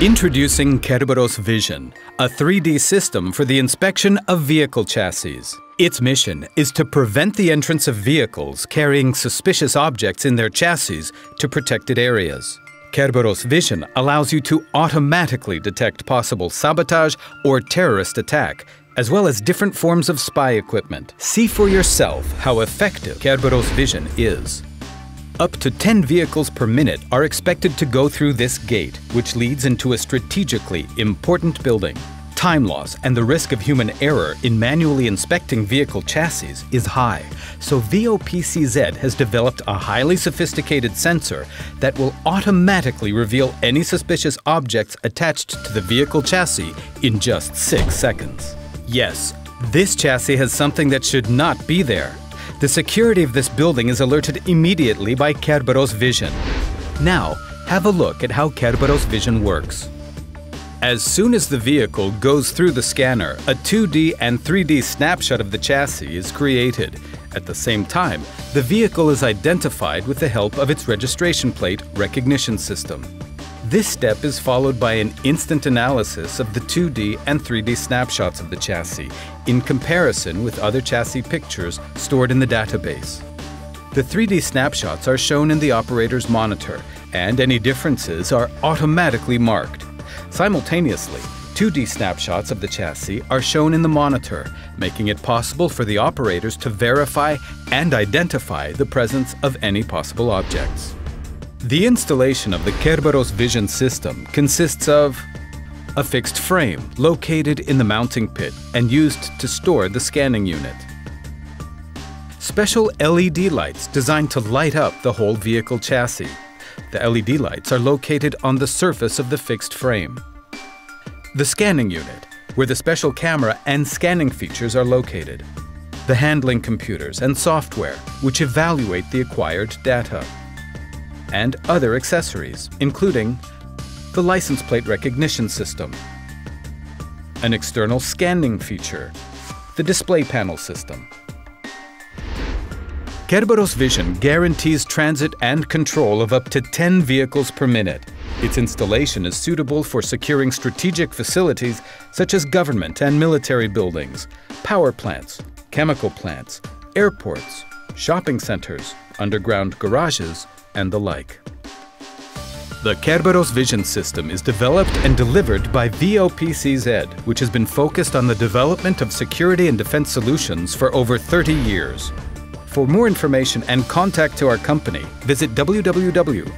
Introducing Kerberos Vision, a 3D system for the inspection of vehicle chassis. Its mission is to prevent the entrance of vehicles carrying suspicious objects in their chassis to protected areas. Kerberos Vision allows you to automatically detect possible sabotage or terrorist attack, as well as different forms of spy equipment. See for yourself how effective Kerberos Vision is. Up to 10 vehicles per minute are expected to go through this gate, which leads into a strategically important building. Time loss and the risk of human error in manually inspecting vehicle chassis is high, so VOPCZ has developed a highly sophisticated sensor that will automatically reveal any suspicious objects attached to the vehicle chassis in just 6 seconds. Yes, this chassis has something that should not be there, the security of this building is alerted immediately by Kerberos Vision. Now, have a look at how Kerberos Vision works. As soon as the vehicle goes through the scanner, a 2D and 3D snapshot of the chassis is created. At the same time, the vehicle is identified with the help of its registration plate recognition system. This step is followed by an instant analysis of the 2D and 3D snapshots of the chassis in comparison with other chassis pictures stored in the database. The 3D snapshots are shown in the operator's monitor, and any differences are automatically marked. Simultaneously, 2D snapshots of the chassis are shown in the monitor, making it possible for the operators to verify and identify the presence of any possible objects. The installation of the Kerberos Vision system consists of a fixed frame located in the mounting pit and used to store the scanning unit. Special LED lights designed to light up the whole vehicle chassis. The LED lights are located on the surface of the fixed frame. The scanning unit, where the special camera and scanning features are located. The handling computers and software, which evaluate the acquired data and other accessories, including the license plate recognition system, an external scanning feature, the display panel system. Kerberos Vision guarantees transit and control of up to 10 vehicles per minute. Its installation is suitable for securing strategic facilities such as government and military buildings, power plants, chemical plants, airports, shopping centers, underground garages, and the like. The Kerberos Vision System is developed and delivered by VOPCZ, which has been focused on the development of security and defense solutions for over 30 years. For more information and contact to our company, visit www.vop.cz.